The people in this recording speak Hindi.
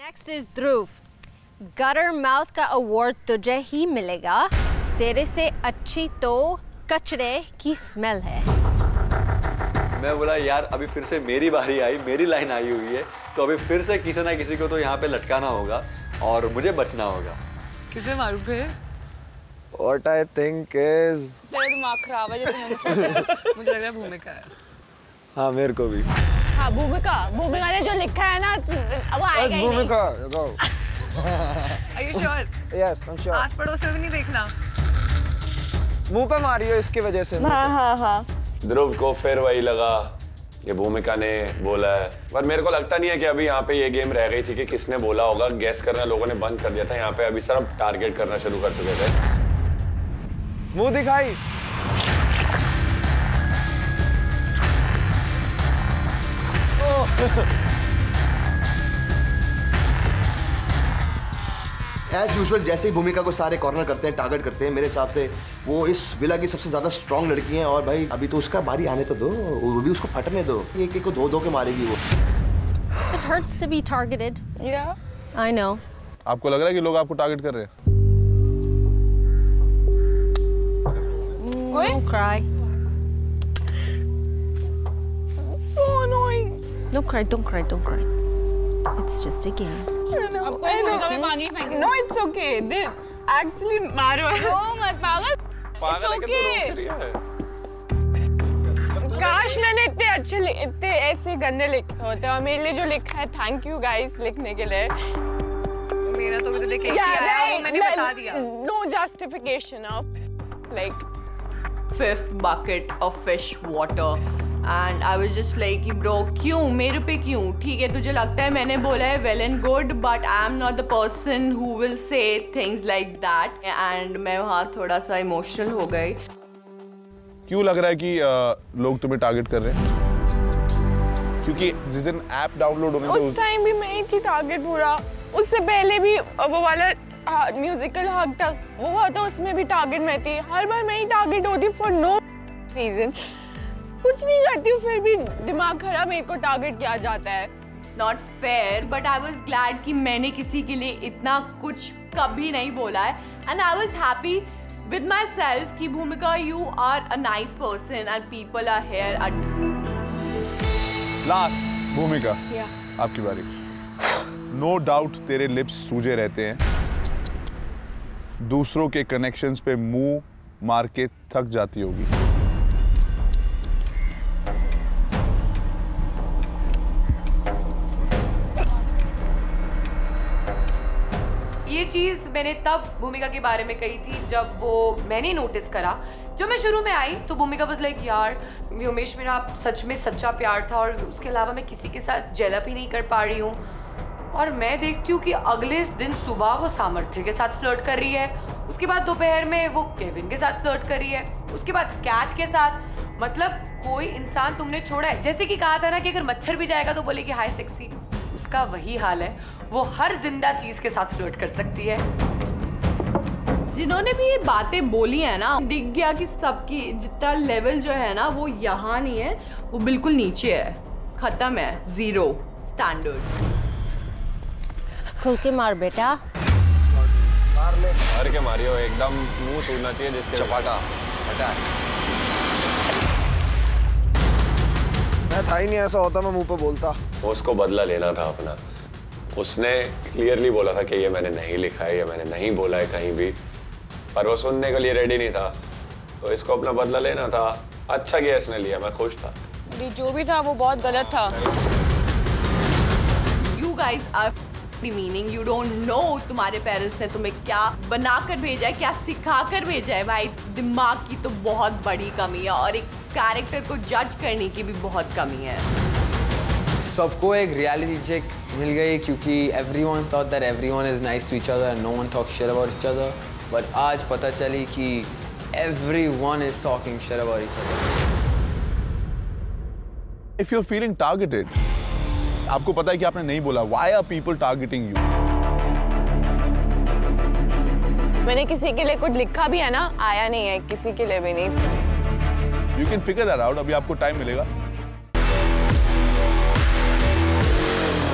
Next is Dhruv gutter mouth का अवार्ड तुझे ही मिलेगा तेरे से अच्छी तो कचरे की स्मेल है मैं बोला यार अभी फिर से मेरी बारी आई मेरी लाइन आई हुई है तो अभी फिर से किसी ना किसी को तो यहाँ पे लटकाना होगा और मुझे बचना होगा. किसे मारू फिर? What I think is तेरा दिमाग खराब है जो तुमने सोचा मुझे लग रहा है भूमिका है। हाँ मेरे को भी। हाँ भूमिका भूमिका ने जो लिखा है ना वो आएगा ही नहीं। भूमिका go. Are you sure? yes I'm sure. आस पड़ोस में भी नहीं देखना। मुँह पे मारी हो इसकी वजह से। हाँ हाँ हाँ। ध्रुव को फिर वही लगा ये भूमिका ने बोला है। पर मेरे को लगता नहीं है कि अभी यहाँ पे ये गेम रह गई थी कि किसने बोला होगा। गैस करना लोगों ने बंद कर दिया था। यहाँ पे अभी सिर्फ़ टारगेट करना शुरू कर चुके थे। मुँह दिखाई। एज यूजुअल जैसे ही भूमिका को सारे कॉर्नर करते हैं टारगेट करते हैं मेरे हिसाब से वो इस विला की सबसे ज़्यादा स्ट्रांग लड़की है और भाई अभी तो उसका बारी आने तो दो वो भी उसको फटने दो एक एक को धो धो के मारेगी वो It hurts to be targeted. Yeah. I know. आपको लग रहा है कि लोग आपको टारगेट कर रहे हैं Don't cry. Don't cry, don't cry, don't cry. It's just a game. अब कोई भूमिका में पानी फेंके No, it's okay. They actually मारो ओ मत पागल पागल है कि तू okay. रोक रही है? काश मैंने इतने अच्छे लि- इतने ऐसे गंदे लिखे होते और मेरे लिए जो लिखा है थैंक यू गाइस लिखने के लिए मेरा तो मुझे देख के एक ही आया वो मैंने बता दिया no justification of like fifth bucket of fish water and I was just like bro क्यों? मेरे पे क्यों? ठीक है तुझे लगता है मैंने बोला है well and good but I am not the person who will say things like that. And मैं वहाँ थोड़ा सा emotional हो गई। क्यों लग रहा है कि अ, लोग तुम्हें टारगेट कर रहे हैं? क्योंकि जिस दिन ऐप डाउनलोड होने उस टाइम भी मैं ही थी टारगेट पूरा। उससे पहले भी वो वाला म्यूजिकल हक तक वो हुआ था उसमें भी टारगेट में थी। हर बार मैं ही टारगेट होती फॉर नो रीजन कुछ नहीं करती हूँ फिर भी दिमाग खराब मेरे को टारगेट किया जाता है। It's not fair but I was glad कि मैंने किसी के लिए इतना कुछ कभी नहीं बोला है। And I was happy with myself कि भूमिका you are a nice person and people are here at last Bhumika आपकी बारी। नो डाउट तेरे लिप्स सूजे रहते हैं। दूसरों के कनेक्शंस पे मुँह मार के थक जाती होगी। ये चीज़ मैंने तब भूमिका के बारे में कही थी जब वो मैंने नोटिस करा। जब मैं शुरू में आई तो भूमिका वॉज़ लाइक यार व्योमेश मेरा सच में सच्चा प्यार था और उसके अलावा मैं किसी के साथ जेलअप ही नहीं कर पा रही हूँ। और मैं देखती हूँ कि अगले दिन सुबह वो सामर्थ्य के साथ फ्लर्ट कर रही है। उसके बाद दोपहर में वो केविन के साथ फ्लर्ट कर रही है। उसके बाद कैट के साथ। मतलब कोई इंसान तुमने छोड़ा है? जैसे कि कहा था ना कि अगर मच्छर भी जाएगा तो बोलेगी हाय सेक्सी उसका वही हाल है। वो हर ज़िंदा चीज़ के साथ फ्लर्ट कर सकती है। जिन्होंने भी ये बातें बोली है ना दिख गया कि सबकी जितना लेवल जो है ना वो यहाँ नहीं है वो बिल्कुल नीचे है। खत्म है। ज़ीरो स्टैंडर्ड खुल के मार बेटा। मार ले। मार के मारियो एकदम मुँह टूटना चाहिए जिसके चपाटा। मैं था ही नहीं ऐसा होता मैं मुँह पे बोलता। उसको बदला लेना था अपना। उसने क्लियरली बोला था कि ये मैंने नहीं लिखा है या मैंने नहीं बोला है कहीं भी पर वो सुनने के लिए रेडी नहीं था। तो इसको अपना बदला लेना था। अच्छा किया इसने लिया मैं खुश था। जो भी था वो बहुत गलत था। You guys are meaning you don't know तुम्हारे पेरेंट्स ने तुम्हें क्या बना कर भेजा है क्या सिखा कर भेजा है। भाई दिमाग की तो बहुत बड़ी कमी है और एक कैरेक्टर को जज करने की भी बहुत कमी है। सबको एक रियलिटी चेक मिल गई क्योंकि everyone thought that everyone is nice to each other no one talk shit about each other but आज पता चली कि everyone is talking shit about each other if you are feeling targeted आपको पता है कि आपने नहीं बोला why are people targeting you मैंने किसी के लिए कुछ लिखा भी है ना आया नहीं है किसी के लिए भी नहीं। You can figure that out अभी आपको टाइम मिलेगा।